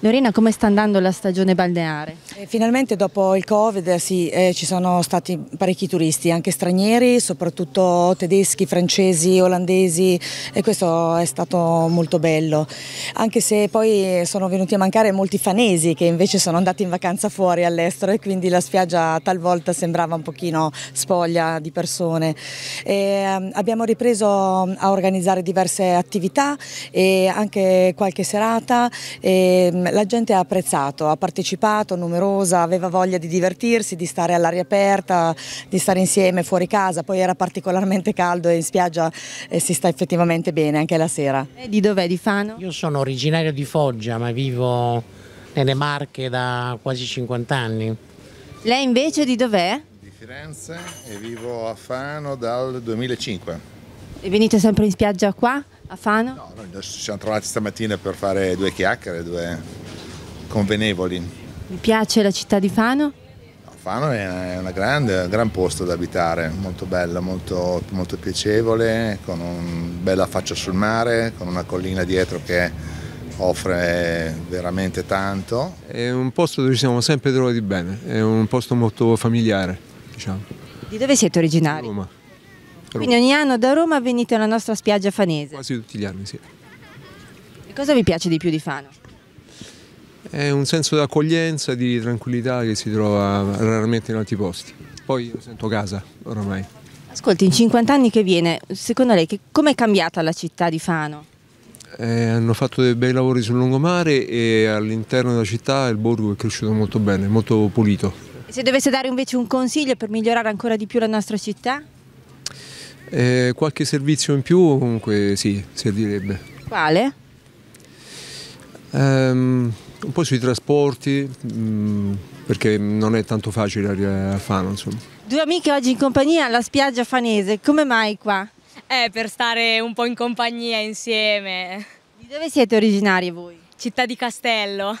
Lorena, come sta andando la stagione balneare? Eh, finalmente dopo il Covid sì, eh, ci sono stati parecchi turisti, anche stranieri, soprattutto tedeschi, francesi, olandesi e questo è stato molto bello, anche se poi sono venuti a mancare molti fanesi che invece sono andati in vacanza fuori all'estero e quindi la spiaggia talvolta sembrava un pochino spoglia di persone. E, eh, abbiamo ripreso a organizzare diverse attività e anche qualche serata. E, la gente ha apprezzato, ha partecipato, numerosa, aveva voglia di divertirsi, di stare all'aria aperta, di stare insieme fuori casa, poi era particolarmente caldo e in spiaggia eh, si sta effettivamente bene anche la sera. E di dov'è? Di Fano? Io sono originario di Foggia ma vivo nelle Marche da quasi 50 anni. Lei invece di dov'è? Di Firenze e vivo a Fano dal 2005. E venite sempre in spiaggia qua, a Fano? No, noi ci siamo trovati stamattina per fare due chiacchiere, due convenevoli. Mi piace la città di Fano? Fano è una grande, un gran posto da abitare, molto bella, molto, molto piacevole, con un bella affaccio sul mare, con una collina dietro che offre veramente tanto. È un posto dove ci siamo sempre trovati bene, è un posto molto familiare. Diciamo. Di dove siete originari? Roma. Quindi ogni anno da Roma venite alla nostra spiaggia fanese? Quasi tutti gli anni, sì. E cosa vi piace di più di Fano? È un senso di accoglienza, di tranquillità che si trova raramente in altri posti. Poi io sento casa oramai. Ascolti, in 50 anni che viene, secondo lei come è cambiata la città di Fano? Eh, hanno fatto dei bei lavori sul lungomare e all'interno della città il borgo è cresciuto molto bene, molto pulito. E se dovesse dare invece un consiglio per migliorare ancora di più la nostra città? Eh, qualche servizio in più comunque sì, servirebbe. Quale? Um, un po' sui trasporti, um, perché non è tanto facile arrivare a Fano. Insomma. Due amiche oggi in compagnia alla spiaggia fanese, come mai qua? Eh, per stare un po' in compagnia insieme. Di dove siete originarie voi? Città di Castello.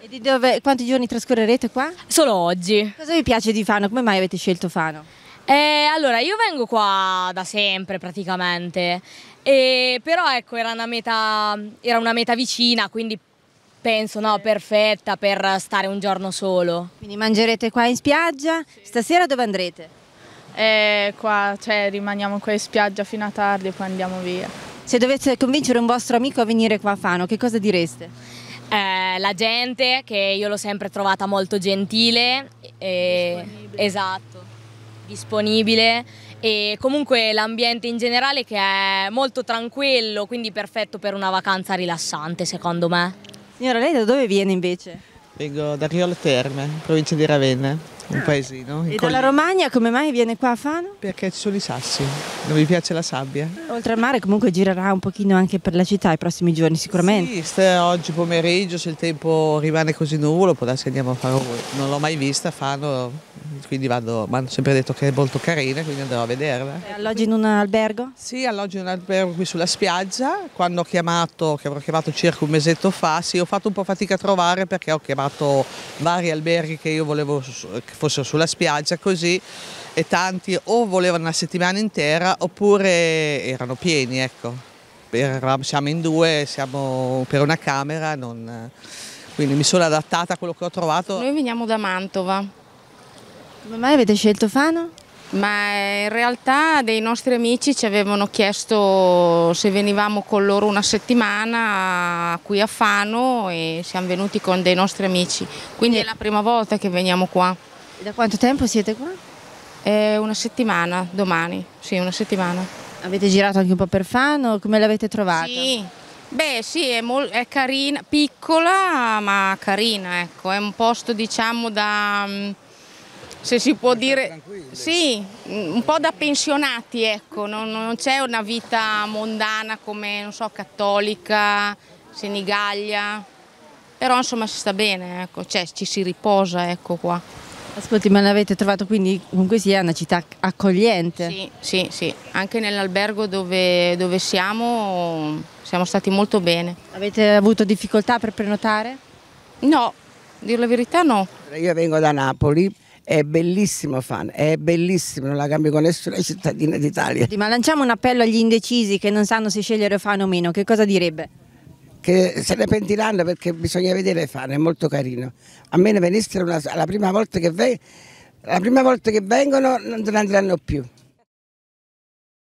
E di dove, quanti giorni trascorrerete qua? Solo oggi. Cosa vi piace di Fano? Come mai avete scelto Fano? Eh, allora, io vengo qua da sempre praticamente, e, però ecco, era una, meta, era una meta vicina, quindi penso, no, perfetta per stare un giorno solo. Quindi mangerete qua in spiaggia? Stasera dove andrete? Eh, qua, cioè, rimaniamo qua in spiaggia fino a tardi e poi andiamo via. Se dovete convincere un vostro amico a venire qua a Fano, che cosa direste? Eh, la gente, che io l'ho sempre trovata molto gentile. E, esatto, disponibile e comunque l'ambiente in generale che è molto tranquillo, quindi perfetto per una vacanza rilassante secondo me. Signora, lei da dove viene invece? Vengo da Riolo Terme, provincia di Ravenna, un paesino. E dalla Romagna come mai viene qua a Fano? Perché ci sono i sassi, non mi piace la sabbia. Oltre al mare comunque girerà un pochino anche per la città i prossimi giorni sicuramente. Sì, oggi pomeriggio se il tempo rimane così nuvolo può darsi che andiamo a fare, non l'ho mai vista, Fano, quindi vado, mi hanno sempre detto che è molto carina, quindi andrò a vederla. E alloggi in un albergo? Sì, alloggio in un albergo qui sulla spiaggia, quando ho chiamato, che avrò chiamato circa un mesetto fa, sì, ho fatto un po' fatica a trovare perché ho chiamato vari alberghi che io volevo che fossero sulla spiaggia così e tanti o volevano una settimana intera oppure erano pieni, ecco. Eravamo, siamo in due, siamo per una camera, non, quindi mi sono adattata a quello che ho trovato. Noi veniamo da Mantova. Come mai avete scelto Fano? Ma in realtà dei nostri amici ci avevano chiesto se venivamo con loro una settimana qui a Fano e siamo venuti con dei nostri amici. Quindi è la prima volta che veniamo qua. E da quanto tempo siete qua? È una settimana, domani, sì, una settimana. Avete girato anche un po' per Fano, come l'avete trovata? Sì, beh sì, è, è, carina, piccola ma carina, ecco, è un posto diciamo da se si può dire, sì, un po' da pensionati, ecco, non, non c'è una vita mondana come, non so, cattolica, Senigallia, però insomma si sta bene, ecco, cioè, ci si riposa, ecco qua. Ascolti, ma l'avete trovato quindi comunque sia una città accogliente? Sì, sì, sì, anche nell'albergo dove, dove siamo siamo stati molto bene. Avete avuto difficoltà per prenotare? No, dire la verità no. Io vengo da Napoli, è bellissimo Fan, è bellissimo, non la cambio con nessuna cittadina d'Italia. Ma lanciamo un appello agli indecisi che non sanno se scegliere Fano o meno, che cosa direbbe? che se ne pentiranno perché bisogna vedere Fano, è molto carino. A me ne venissero una, la prima volta che, ve, la prima volta che vengono non andranno più.